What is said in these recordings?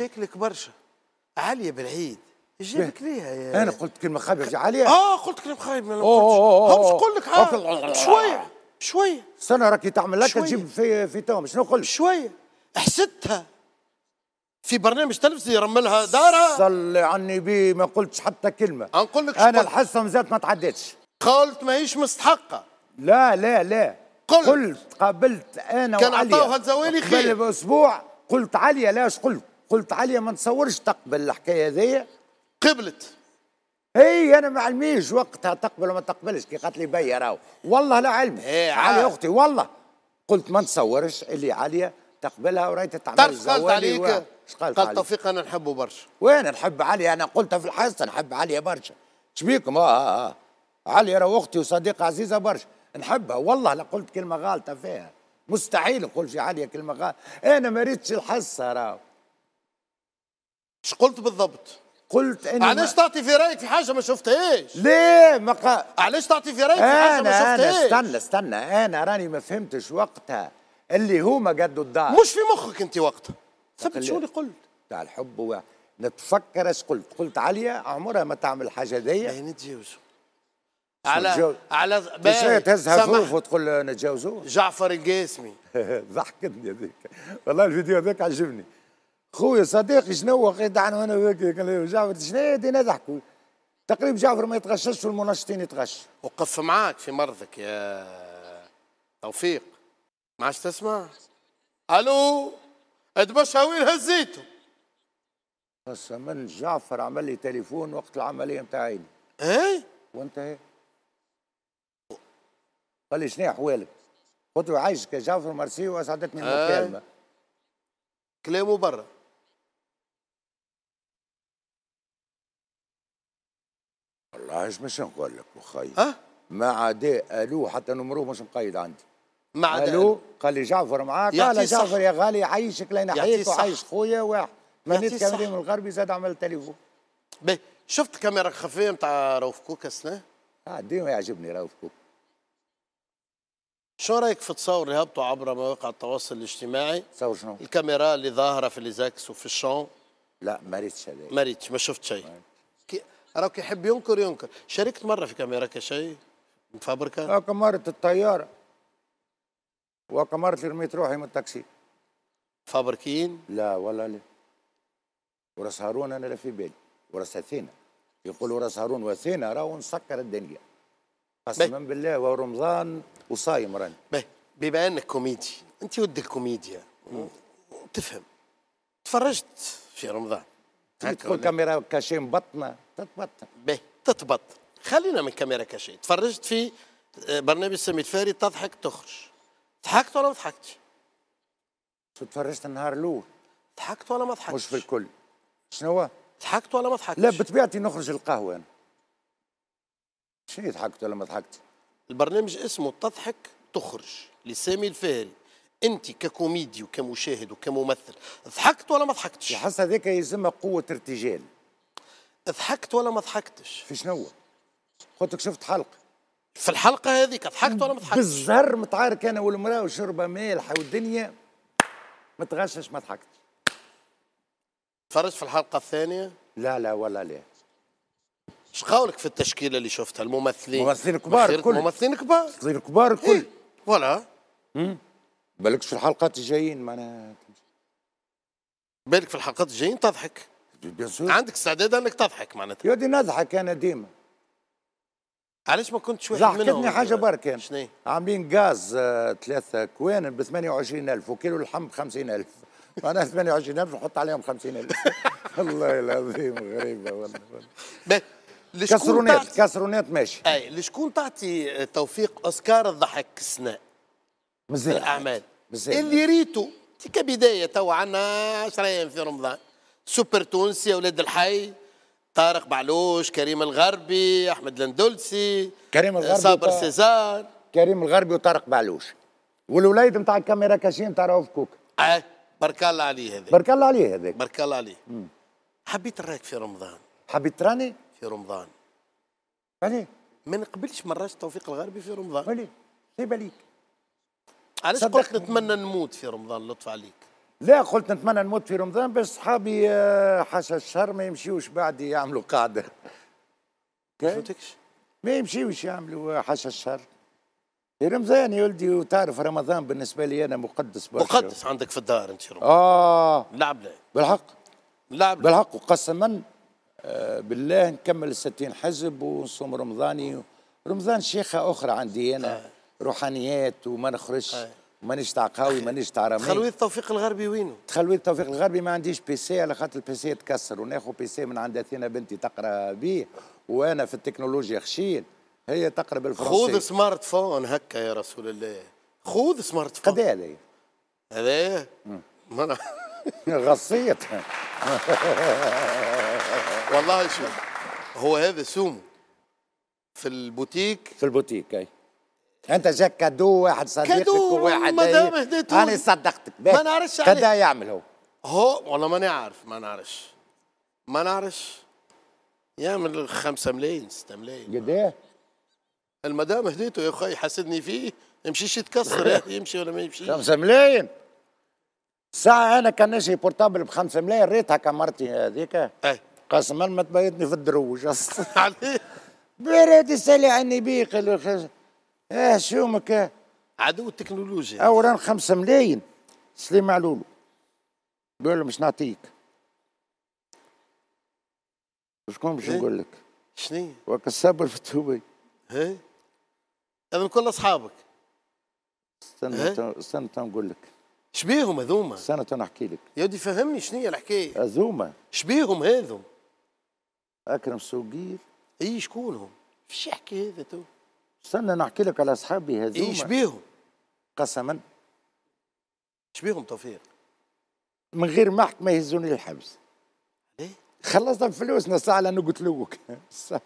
مشاكلك برشا. عالية بالعيد. جابك ليها يا أنا قلت كلمة خايبة عليا آه قلت كلام خايب ما أوه، أوه، نقولش أوه. مش نقول لك عاد. شوية شوية. استنى راكي تعمل لك. تجيب في في توم شنو قلت شوية. حسدتها. في برنامج تلفزي يرملها دارها. صلي على النبي ما قلتش حتى كلمة. نقول لك أنا. الحصة مزات ما تعدتش قلت ماهيش مستحقة. لا لا لا. قلت. قلت قابلت أنا كان وعليا. عطاوها الزوالي خير. قبل بأسبوع قلت عليا لاش قلت؟ قلت عليا ما نتصورش تقبل الحكاية هذيا. قبلت. اي أنا ما علميش وقتها تقبل وما تقبلش كي قالت لي بيا راهو. والله لا علمي إيه، علي. أختي والله. قلت ما نتصورش اللي عليا تقبلها وريت تعمل تعرف قالت عليك؟ و- قالت قال علي؟ توفيق أنا نحبه برشا. وين نحب علي؟ أنا قلتها في الحصه نحب عليا برشا. شبيكم آه آه, آه. علي راه أختي وصديقة عزيزة برشا. نحبها. والله لا قلت كلمة غالطة فيها. مستحيل نقول في عليا كلمة غالطه أنا ما ريتش الحصه راهو. إيش قلت بالضبط؟ قلت اني علاش. تعطي في رأيك في حاجة ما شفتهاش؟ ليه ما قا... علاش تعطي في رأيك في حاجة ما أنا أنا شفتهاش؟ استنى استنى. أنا راني ما فهمتش وقتها. اللي هما قدوا الدار. مش في مخك أنت وقتها. ثبت شو اللي قلت. تاع الحب و... نتفكر إيش قلت. قلت عليا عمرها ما تعمل الحاجة ذي باهي نتجاوزوا على؟ على باهي. تهزها. فوف وتقول نتجاوزوا جعفر القاسمي. ضحكتني هذيك. والله الفيديو هذاك عجبني. خويا صديقي شنو هو؟ قيدعنا وأنا وياك قال لي جعفر شنو هادي نضحكوا؟ تقريبا جعفر ما يتغشش والمنشطين يتغش. وقف معاك في مرضك يا توفيق. ما عادش تسمع؟ ألو؟ ادبشها وين هزيته بس من جعفر عمل لي تليفون وقت العملية نتاعي إيه؟ وانت هيك قال لي شنو احوالك؟ قلت له عايشك يا جعفر مرسي وأسعدتني آه. المكالمه كلامه برا والله مش نقول لك وخي ها؟ ما عدا ألو حتى نمره مش مقيد عندي. مع ألو قال لي جعفر معاك قال صح. جعفر يا غالي عايشك لين صح. وعايش خويا واحد. كاميرا من الغربي زاد عمل تليفون. باهي شفت كاميرا خفية نتاع رؤوف كوكا سنة آه ديما يعجبني راهو فيكم شو رأيك في تصور اللي هبطوا عبر مواقع التواصل الاجتماعي؟ تصور شنو؟ الكاميرا اللي ظاهرة في les axes وفي ال champ؟ لا ما ريتش هذا. ما ريتش ما شفت شيء. راك يحب ينكر ينكر. شاركت مرة في caméra cachée مفبركه هاكا مرت الطيارة. وهاكا مرت اللي رميت روحي من التاكسي. فابركين لا والله لا. وراس هارون أنا لا في بالي. وراس أثينا. يقولوا راس هارون وأثينا راهو نسكر الدنيا. قسما بالله ورمضان وصايم راني. باهي بما إنك كوميدي. أنت ود الكوميديا. تفهم. تفرجت في رمضان. ولا؟ caméra cachée مبطنة. تتبطن باهي تتبط خلينا من caméra cachée تفرجت في آه، برنامج سميت فاري تضحك تخرج ضحكت ولا ما ضحكتش؟ شو تفرجت النهار الأول ضحكت ولا ما ضحكتش؟ مش في الكل شنو؟ ضحكت ولا ما ضحكتش؟ لا بطبيعتي نخرج القهوة أنا شنو ضحكت ولا ما ضحكت؟ البرنامج اسمه تضحك تخرج لسامي الفهري أنت ككوميدي وكمشاهد وكممثل ضحكت ولا ما ضحكتش الحس هذاك يلزمها قوة ارتجال ضحكت ولا ما ضحكتش في شنو؟ قلت لك شفت حلقة. في الحلقة هذيك ضحكت ولا ما ضحكتش بالزهر متعارك أنا والمرأة وشربة مالحه والدنيا. ما تغشش ما ضحكتش تفرجت في الحلقة الثانية؟ لا لا ولا لا إيش قولك في التشكيلة اللي شفتها؟ الممثلين. ممثلين كبار الكل. ممثلين كبار. صغير كبار الكل إيه. ولا بالكش في الحلقات الجايين؟ معناها بالك في الحلقات الجايين؟ تضحك. bien sûr عندك استعداد انك تضحك معناتها. يودي نضحك أنا ديما. علاش ما كنتش واحد منهم؟ ضحكتني حاجة برك أنا. شنو عاملين غاز آه، ثلاثة كوان ب 28000 وكيلو اللحم ب 50000 معناها 28000 نحط عليهم 50000 والله العظيم غريبة والله كسرونات تعطي- كسرونات ماشي. أي لشكون تعطي توفيق أوسكار الضحك السنا في مزيان الأعمال. مزيان. اللي ريتو كبدايه تو عندنا 10 أيام في رمضان. سوبر تونسي أولاد الحي طارق بعلوش كريم الغربي أحمد الأندلسي كريم الغربي صابر سيزار. كريم الغربي وطارق بعلوش والوليد نتاع ال caméra cachée نتاع رؤوف كوكا. آه بارك الله عليه هذا بارك الله عليه هذاك بارك الله عليه. حبيت نراك في رمضان. حبيت تراني؟ في رمضان. عليه ما نقبلش مرات توفيق الغربي في رمضان. عليه في باليك علاش قلت. نتمنى نموت في رمضان لطف عليك. لا قلت نتمنى نموت في رمضان باش صحابي آه، حاشا الشهر ما يمشيوش بعد يعملوا قاعدة. ما ما يمشيوش يعملوا حاشا الشهر في رمضان يا ولدي وتعرف رمضان بالنسبة لي أنا مقدس برشا. مقدس عندك في الدار أنت رمضان آه. لعب. لا بالحق لعب. لا بالحق. وقسما آه، بالله نكمل الستين حزب ونصوم رمضاني. رمضان شيخة أخرى عندي أنا آه. روحانيات وما نخرجش. آه. مانيش تاع قهوي مانيش تاع رمي خلوي التوفيق الغربي وينه؟ تخلوي التوفيق الغربي ما عنديش PC على خاطر ال PC تكسر وناخذ PC من عند أثينا بنتي تقرأ بيه وأنا في التكنولوجيا خشين. هي تقرأ بالفرنسي. خذ smartphone هكا يا رسول الله. خذ smartphone. قد هذا هذا ما أنا غصيت. والله شوف هو هذا سومو في البوتيك؟ في البوتيك أي. أنت جاك cadeau واحد صديقك وواحد مادام هي. هديتهولي. أنا صدقتك. ما نعرفش كدا عليه. يعمل هو. هو؟ والله ماني عارف ما نعرفش. ما نعرفش. يعمل خمسة ملايين ستة ملايين. قد إيه المدام هديته يا أخي حسدني فيه. يمشيش يتكسر يمشي ولا ما يمشيش. خمسة ملايين. ساعة أنا كان نجي بورتابل بخمسة ملايين ريتها كمرتي هذيك. أي. قسما ما تبيتني في الدروج. أصلا عليه. بريد يسألي عني بيه آه شو مك عدو التكنولوجيا. أولا خمسة ملايين. سليم معلول. بيقول له مش نعطيك. شكون باش إيه؟ نقول لك؟ شنو وكساب الفتوبي هي هذا من كل أصحابك. استنى إيه؟ تو- استنى نقول لك. شبيهم هذوما. استنى نحكي لك. يا ودي فهمني شنو هي الحكاية. أزومة شبيهم هذم أكرم سوقير. إي شكونهم فيش يحكي هذا تو. استنى نحكي لك على أصحابي هذوما. اي شبيهم قسما. شبيهم توفيق؟ من غير محكمة يهزوني للحبس ليه؟ خلصنا فلوسنا ساعة لأنه قلت لوك.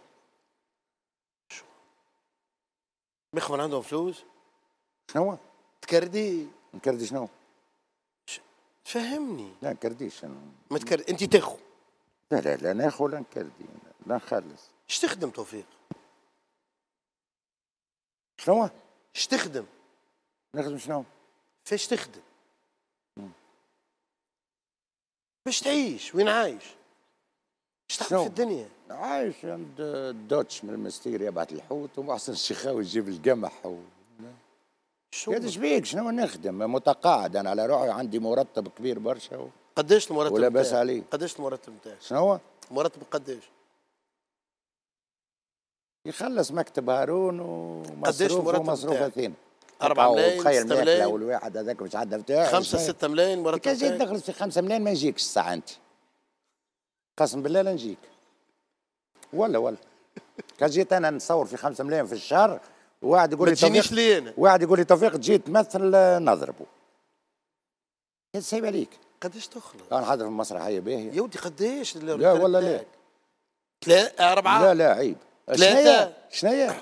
بيخمن عندهم فلوس؟ شنو؟ تكردي؟ نكردي شنو؟ فهمني لا نكرديش أنا. ما تكردي أنت تاخو. لا لا لا ناخذ لا نكردي. لا نخلص إيش تخدم توفيق؟ شنو؟ إيش تخدم نخدم شنو؟ فاش تخدم باش تعيش وين عايش إيش تعمل شنو؟ في الدنيا عايش عند دوتش من المستير يبعث الحوت ومحسن الشيخاوي يجيب القمح و... شو قاعد شبيك شنو نخدم متقاعد أنا على روحي عندي مرتب كبير برشا و... قداش المرتب ولا بس متاعك؟ عليه. قداش المرتب نتاعك شنو؟ مرتب قداش يخلص مكتب هارون ومصروف ومصروف؟ اثنين أربعة ملايين، تخيل ستة ماكلة ملايين؟ والواحد هذاك مش عندنا بتاعه. خمسة ستة ملايين مرتب كان؟ دخلت في خمسة ملايين ما نجيكش الساعة أنت. قسم بالله لا نجيك. ولا ولا. كان جيت أنا نصور في خمسة ملايين في الشهر وواحد يقول لي تجينيش لي أنا واحد يقول لي توفيق تجي تمثل آه، نضربه. سايب عليك. قداش تخلص؟ أنا حاضر في المسرحية باهية. يا ودي قداش لا والله لا. ثلاثة أربعة. لا لا عيب. ثلاثة. شنيا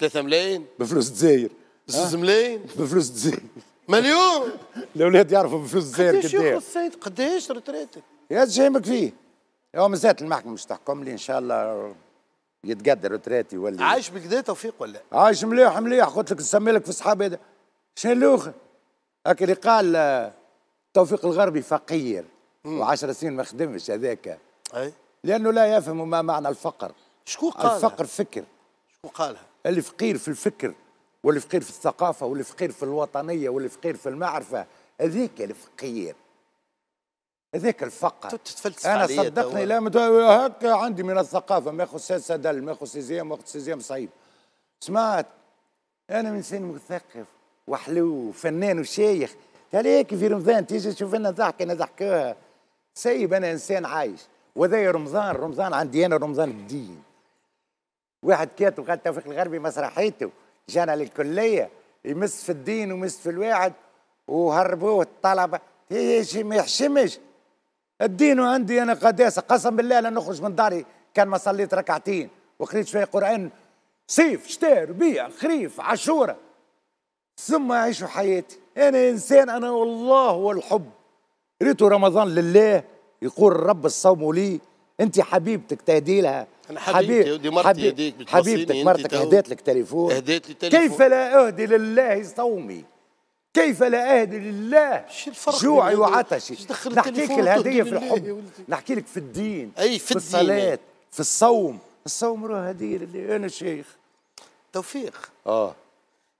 ثلاثة ملايين. بفلوس الجزائر زوز ملايين. بفلوس الجزائر مليون. الأولاد يعرفوا بفلوس الجزائر قداش يخلص السيد؟ قداش ريتريتك يا شيمك فيه. هو مازالت المحكمة مش تحكم لي إن شاء الله يتقدر روتراتي ولا عايش بكدا توفيق ولا؟ عايش مليح مليح. قلت لك نسمي لك في صحابي هذا. شنو الآخر هكا اللي قال آه، توفيق الغربي فقير. وعشر سنين ما خدمش هذاك. أي. لأنه لا يفهم ما معنى الفقر. شكون قالها؟ الفقر فكر. شكون قالها؟ اللي فقير في الفكر واللي فقير في الثقافة واللي فقير في الوطنية واللي فقير في المعرفة هذيك الفقير. هذاك الفقر. تتفلسف أنا صدقني. لا مت- هكا عندي من الثقافة ما ياخذ سادسه دل ما ياخذ سيزيام ما ياخذ سيزيام صعيب. سمعت؟ أنا انسان مثقف وحلو وفنان وشيخ. قال هيك في رمضان؟ تيجي تشوف لنا ضحك أنا ضحكوها. سيب أنا إنسان عايش. وذا رمضان رمضان عندي أنا رمضان الدين. واحد كاتب قال توفيق الغربي مسرحيته جانا للكلية يمس في الدين ويمس في الواحد وهربوه الطلبه إيش ما يحشمش. الدين عندي أنا قداسة. قسم بالله لا نخرج من داري. كان ما صليت ركعتين وقريت شوية قرآن. صيف شتاء ربيع خريف عاشورة. ثم أعيش حياتي. أنا إنسان أنا والله والحب. ريت رمضان لله يقول الرب الصوم لي. أنت حبيبتك تهدي لها. أنا حبيبتي، ودي مرتي يديك بتوصيني حبيبتك مرتك. هديت لك تليفون. هديت لي تليفون. كيف لا أهدي لله صومي؟ كيف لا أهدي لله شو الفرق جوعي؟ وعطشي؟ نحكيك التليفون الهدية في الحب؟ نحكي لك في الدين أي في الدين. الصلاة في الصوم. الصوم راه هدية لله. أنا شيخ. توفيق. آه.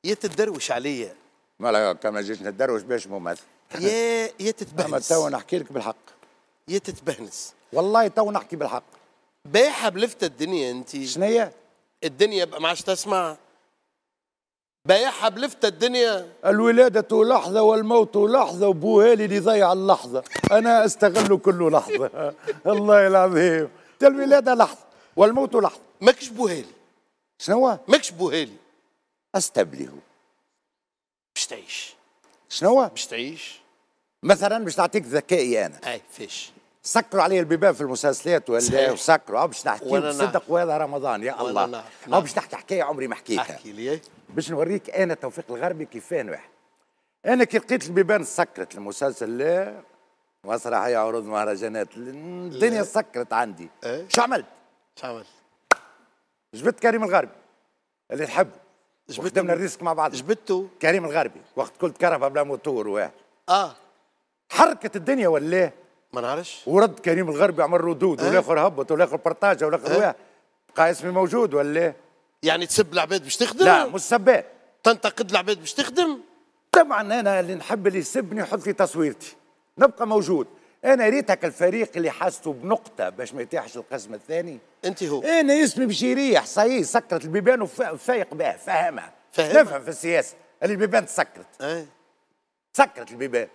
يا تتدروش عليا ما لا كما جيت ندروش باش ممثل يا يا تتبهنس. تو نحكي لك بالحق. يا تتبهنس. والله تو نحكي بالحق. بايحة بلفت الدنيا انت. شنية؟ الدنيا بقى ما عادش تسمع. بايحة بلفت الدنيا. الولادة لحظة والموت لحظة وبوهالي اللي ضيع اللحظة. أنا أستغل كل لحظة. الله العظيم. تا الولادة لحظة والموت لحظة. ماكش بوهالي. شنو هو؟ ماكش بوهالي. أستبله باش تعيش. شنو هو؟ باش تعيش. مثلا باش نعطيك ذكائي أنا. أي فيش. سكروا علي البيبان في المسلسلات ولا. وسكروا. أو باش نحكي نعرف. وهذا رمضان. يا الله. نعم. باش نحكي حكاية عمري ما حكيتها. احكي لي. باش نوريك أنا توفيق الغربي كيفان واحد. أنا كي لقيت البيبان سكرت المسلسل لا. مسرحية عروض مهرجانات. الدنيا. سكرت عندي. إيه؟ شو عملت؟ شو عمل جبت كريم الغربي اللي نحبه. جبتنا ال risque مع بعض. جبته؟ كريم الغربي. وقت قلت كهرباء بلا موتور واحد. آه. حركت الدنيا ولا؟ ما نعرفش. ورد كريم الغربي عمل ردود إيه؟ والاخر هبط والاخر برطاجه والاخر؟ واحد بقى اسمي موجود ولا؟ يعني تسب العباد باش تخدم؟ لا مش سباب تنتقد العباد باش تخدم؟ طبعا أنا اللي نحب اللي يسبني يحط لي تصويرتي. نبقى موجود. أنا ريتك الفريق اللي حاسته بنقطة باش ما يتيحش القسم الثاني. أنت هو. أنا اسمي باش يريح صحيح سكرت البيبان وفايق بها فاهمها. فاهمها. نفهم في السياسة. اللي البيبان تسكرت اي سكرت البيبان.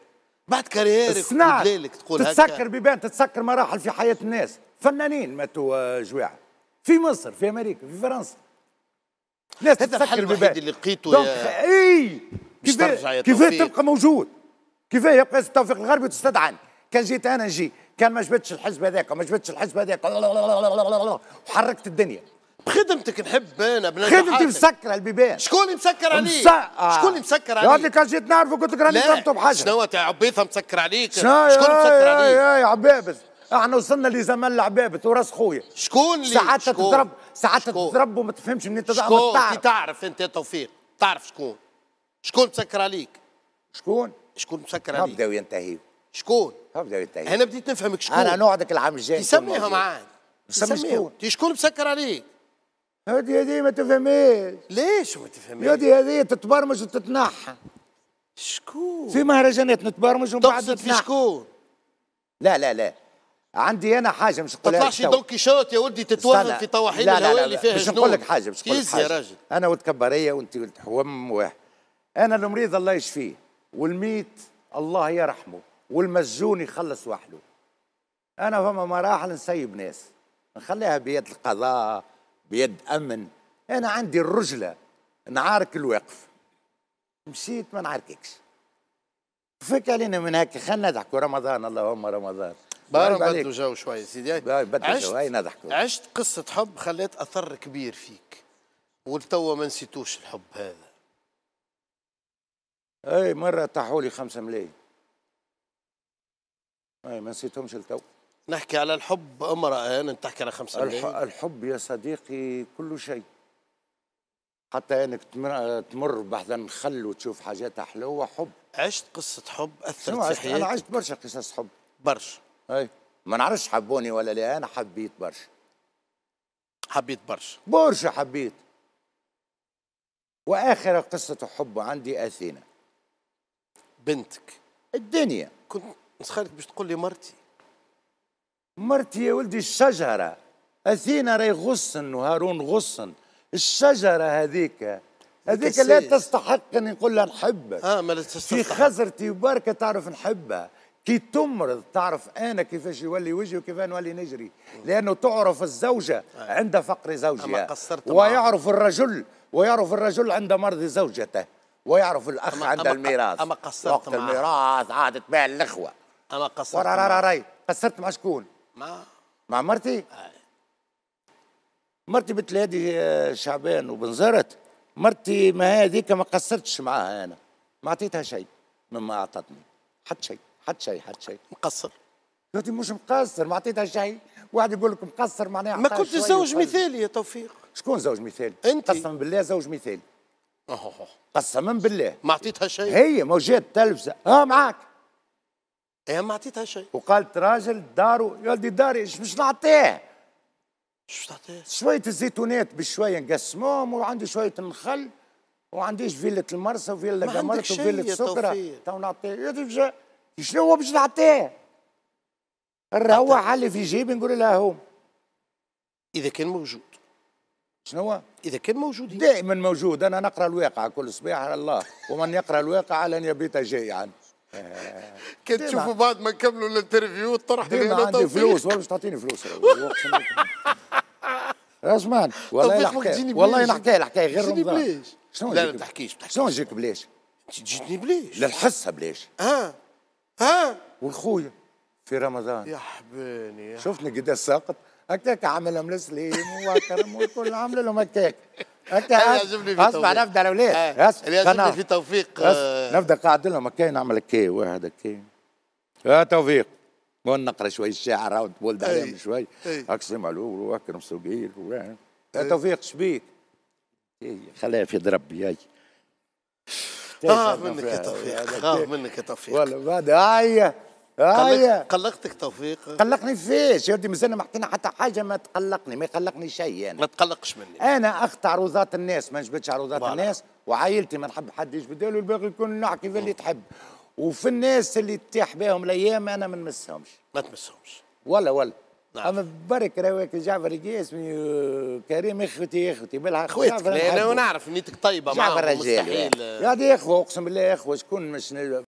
بعد كاريرك ودليلك تقول تتسكر هكا بيبان تتسكر مراحل في حياة الناس. فنانين ماتوا آه، جواع في مصر في أمريكا في فرنسا. ناس هذا تتسكر الحل بيبان. الوحيد اللي لقيته يا- إي. باش كيفاه ترجع يا كيفاه توفيق. تبقى موجود؟ كيفاه يبقى التوفيق الغربي تستدعاني كان جيت أنا نجي كان ما جبتش الحزب هذاك وما جبتش الحزب هذاك. وحركت الدنيا. بخدمتك نحب أنا بنجاح خدمتي. مسكرة البيبان شكون اللي مسكر عليك؟ مسقع. شكون اللي مسكر يا اللي عليك؟ كان جيت نعرفه قلت لك راني ضربته بحاجة شنو تاع عبيثة مسكر عليك؟ شكون مسكر يا عليك؟ يا عبابس إحنا وصلنا لزمان العبابس وراس خويا شكون اللي ساعات؟ تضرب ساعات؟ تضرب وما تفهمش منين تضرب شكون؟ تعرف تعرف أنت يا توفيق تعرف شكون؟ شكون مسكر عليك؟ شكون؟ شكون مسكر عليك؟ بداو ينتهيوا شكون؟ بداو ينتهيوا أنا بديت نفهمك شكون أنا نوعدك العام الجاي تسميها معاك؟ تي شكون مسكر عليك؟ هذه هذه ما تفهميش ليش ما تفهميش؟ هذه هذه تتبرمج وتتنحى شكون؟ في مهرجانات نتبرمج ومن بعد تقصد في. شكون؟ لا لا لا عندي أنا حاجة مش تطلعش لك تو. دون كيشوت يا ولدي تتوهم. في طواحين لا لا الهواء لا اللي. فيها مش نقول لك حاجة مش نقول لك كيز يا حاجة راجل أنا ولد كباريه وأنت ولد حوم واحد أنا المريض الله يشفيه والميت الله يرحمه والمسجون يخلص وحده أنا فما مراحل نسيب ناس نخليها بيد القضاء بيد أمن. أنا عندي الرجلة. نعارك الواقف مشيت ما نعارككش. فك علينا من هيك خلينا نضحكوا رمضان اللهم رمضان. بارا. بدلوا جو شوي سيدي. بدلوا عشت- جو، هاي نضحكوا. عشت قصة حب خلت أثر كبير فيك. ولتوا ما نسيتوش الحب هذا. أي مرة طاحوا لي خمسة ملايين. أي ما نسيتهمش التو نحكي على الحب امرأة أنا تحكي على خمسة الح... الحب يا صديقي كل شيء. حتى إنك تمر, تمر بحثا خل وتشوف حاجات حلوة حب. عشت قصة حب أثرت شنو في عشت أنا عشت برشا قصص حب. برشا. إي. ما نعرفش حبوني ولا لا أنا حبيت برشا. حبيت برشا. برشا حبيت. وآخر قصة حب عندي أثينا. بنتك. الدنيا. كنت نسخالك باش تقول لي مرتي. مرتي يا ولدي الشجرة. أثينا راهي غصن وهارون غصن. الشجرة هذيك. هذيك لا. تستحق أن نقول لها نحبك آه ما لا في تستطيع خزرتي وبركة تعرف نحبها. كي تمرض تعرف أنا كيفاش يولي وجهي وكيف نولي نجري. لأنه تعرف الزوجة عند فقر زوجها. ويعرف الرجل ويعرف الرجل عند مرض زوجته. ويعرف الأخ أما- عند أما الميراث. أما قصرت وقت. الميراث عادت بها الأخوة. أما قصرت ورا قصرت مع شكون؟ ما مع مرتي؟ مرتي بتلاقي آه، شعبان وبنزرت. مرتي ما هذيك ما قصرتش معاها أنا. ما اعطيتها شيء مما أعطتني. حتى شيء حتى شيء حتى شيء. مقصر. قلت مش مقصر ما اعطيتها شيء. واحد يقول لك مقصر معناها ما كنت زوج. مثالي يا توفيق. شكون زوج مثالي؟ أنت. قسما بالله زوج مثالي. قسما بالله. ما اعطيتها شيء. هي موجات تلفزه آه معاك. هي ما اعطيتها شيء وقالت راجل دارو يا ولدي داري إيش مش نعطيه شو تعطيه شوية الزيتونات بشويه نقسموهم وعندي شوية النخل وعنديش فيلة المرسى وفيلة قمرت وفيلة سكرة. تو نعطيه شنو هو باش نعطيه؟ نروح علي في جيبي نقول لها هو اذا كان موجود شنو؟ اذا كان موجود. دائما موجود أنا نقرا الواقع كل صباح على الله ومن يقرا الواقع لن يبيت جائعا كان ديما. تشوفوا بعد ما نكملوا الانترفيو طرح لي عندي. فلوس ولا مش تعطيني فلوس. اسمان والله ما تجيني والله بليش. الحكاية غير رمضان. شنو لا، نجيك- تحكيش،. شنو نجيك بليش؟ انت جيتني بليش للحصة بليش ها ها والخويا في رمضان يا حباني يا شفني قد ساقط هكاك عاملها ملسليم وكرم وكل عامله لهم هكاك في اسمع توفيق. نبدا الأولاد. آه، اللي يعجبني. في توفيق؟ بس آه، نبدا قاعد لهم هكا نعمل هكا واحد هكا يا توفيق. ونقرا شوي الشعر ونتولد أي. عليهم شوي. على واكرم صغير و- يا توفيق شبيك خليها في دربي هاي خاف منك يا توفيق خاف منك يا توفيق. والله بعد هيا قلق- قلقتك توفيق. قلقني فيش. يا ودي مازلنا ما حكينا حتى حاجة ما تقلقني ما يقلقني شيء أنا. ما تقلقش مني. أنا اخت عروضات الناس ما نجبدش عروضات فوالا. الناس. وعائلتي ما نحب حد يجبد له الباقي يكون نحكي في اللي تحب. وفي الناس اللي تتيح بهم الأيام أنا ما نمسهمش. ما تمسهمش. ولا ولا. نعم. أما برك رواك جعفر يجي اسمي آه، كريم اخوتي إخوتي جعفر لا، أنا. ونعرف نيتك طيبة جعفر معاهم رجال. مستحيل. يا دي إخوة أقسم بالله إخوة شكون مش